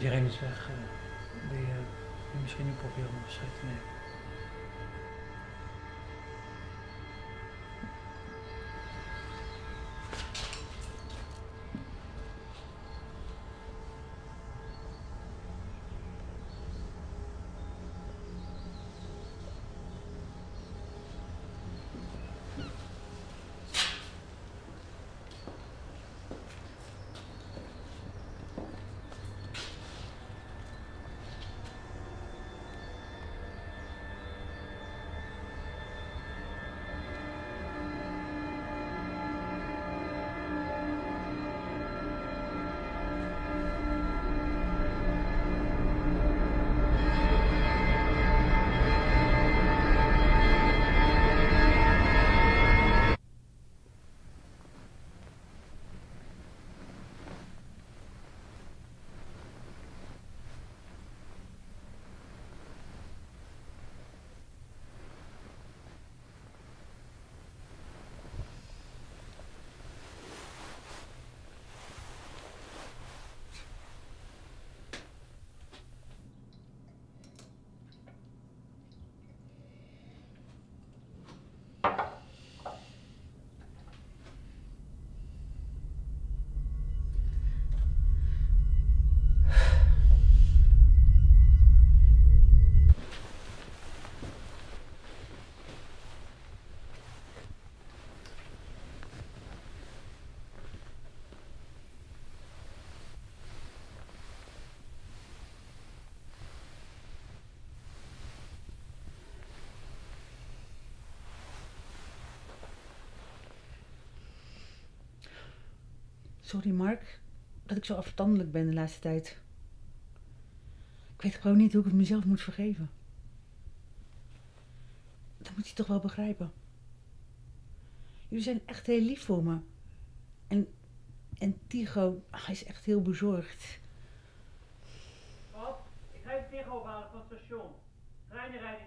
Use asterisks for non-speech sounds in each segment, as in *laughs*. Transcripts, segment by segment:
Iedereen is weg. eh. je, wil je misschien nu proberen om afscheid te nemen? Sorry Mark, dat ik zo afstandelijk ben de laatste tijd. Ik weet gewoon niet hoe ik het mezelf moet vergeven. Dat moet je toch wel begrijpen. Jullie zijn echt heel lief voor me. En, en Tigo, hij is echt heel bezorgd. Pap, ik ga Tigo ophalen van het station. Treinen rijden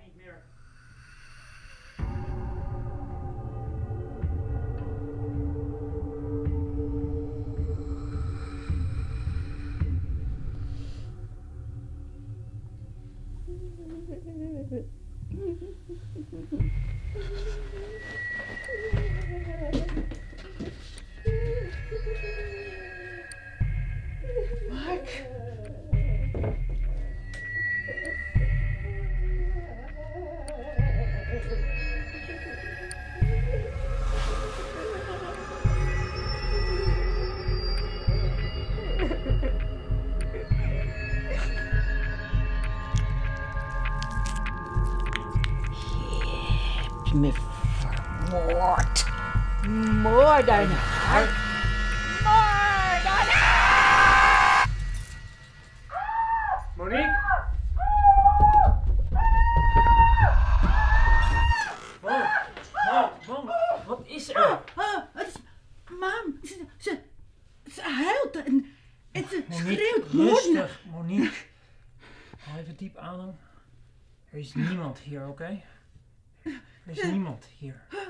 niet *laughs* meer. Me vermoord. Moordenaar. Moordenaar! Monique? Wow, wow, wat is er? Het is... Mam, ze, ze, ze huilt en, en ze schreeuwt moordenaar. rustig, Monique. Haal even diep adem. Er is niemand hier, oké? Is niemand hier. nou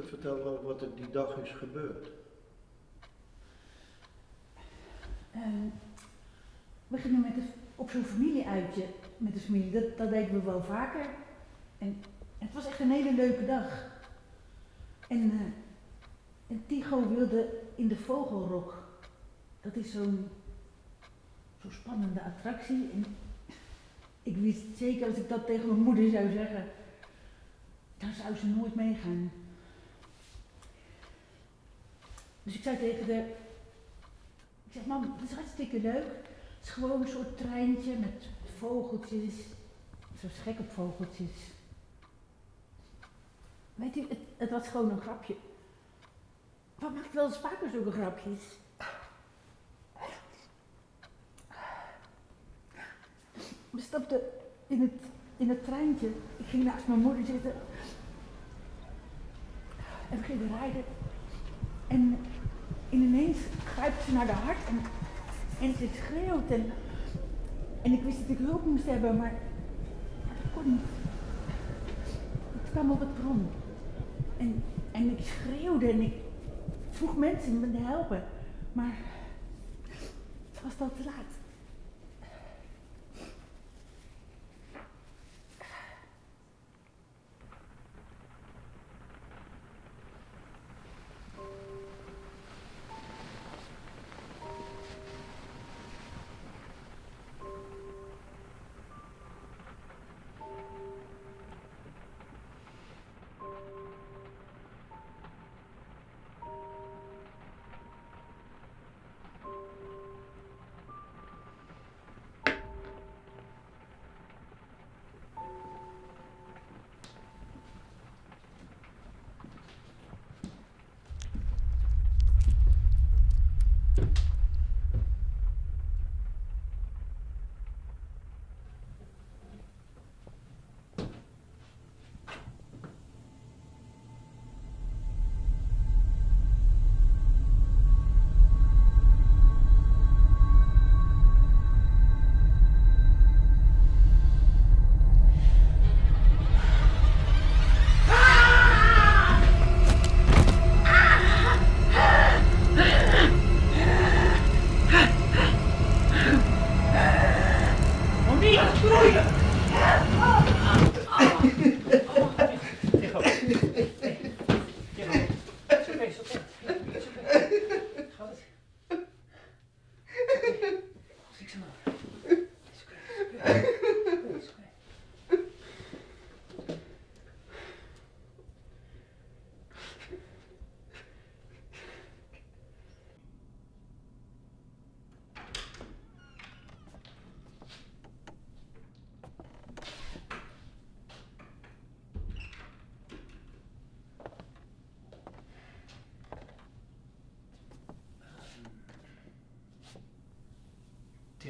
te vertellen wat er die dag is gebeurd. Ehm, we gingen met op zo'n familieuitje met de familie. Dat, dat deden we wel vaker. En het was echt een hele leuke dag. En, eh, en Tigo wilde in de Vogelrok. Dat is zo'n zo'n spannende attractie. Ik wist zeker als ik dat tegen mijn moeder zou zeggen, dan zou ze nooit meegaan. Dus ik zei tegen de. Ik zeg, mam, het is hartstikke leuk. Het is gewoon een soort treintje met vogeltjes. Zo gek op vogeltjes. Weet u, het, het was gewoon een grapje. Wat maakt wel eens vaker zulke grapjes? We stapten in het, in het treintje. Ik ging naast mijn moeder zitten. En we gingen rijden. En, en ineens grijpt ze naar de hart en, en ze schreeuwt. En, en ik wist dat ik hulp moest hebben, maar, maar dat kon niet. Het kwam op het bron. En, en ik schreeuwde en ik vroeg mensen me te helpen. Maar het was al te laat.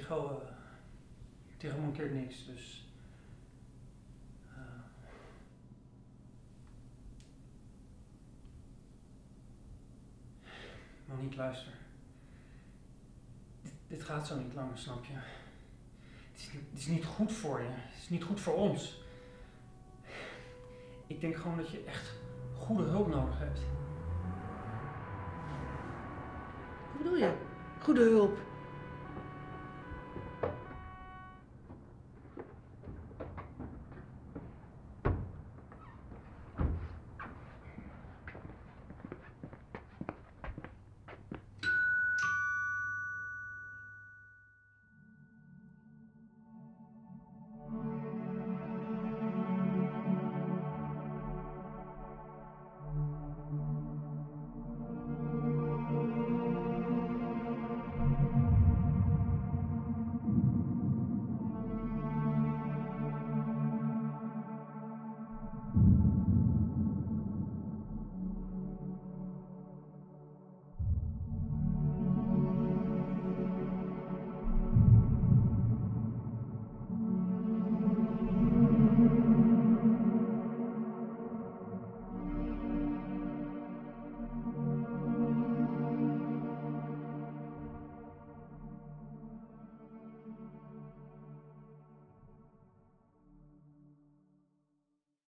Tigo, eh Tigo mankeert niks, dus... eh, Monique, luister. Dit, dit gaat zo niet langer, snap je? Het is, niet- is niet goed voor je. Het is niet goed voor ons. Ik denk gewoon dat je echt goede hulp nodig hebt. Wat bedoel je? Goede hulp.